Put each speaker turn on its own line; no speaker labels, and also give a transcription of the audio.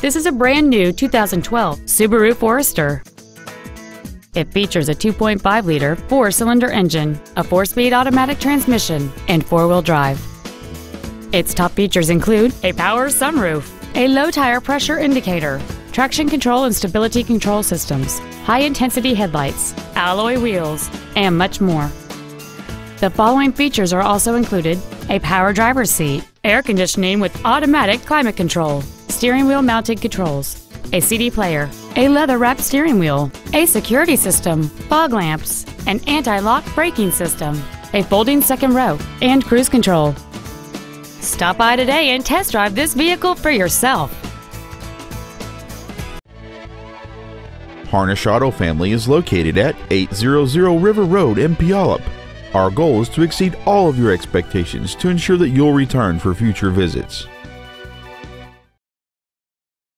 This is a brand new 2012 Subaru Forester. It features a 2.5-liter four-cylinder engine, a four-speed automatic transmission, and four-wheel drive. Its top features include a power sunroof, a low tire pressure indicator, traction control and stability control systems, high-intensity headlights, alloy wheels, and much more. The following features are also included a power driver's seat, air conditioning with automatic climate control, steering wheel mounted controls, a CD player, a leather wrapped steering wheel, a security system, fog lamps, an anti lock braking system, a folding second row, and cruise control. Stop by today and test drive this vehicle for yourself.
Harnish Auto Family is located at 800 River Road in Puyallup. Our goal is to exceed all of your expectations to ensure that you'll return for future visits.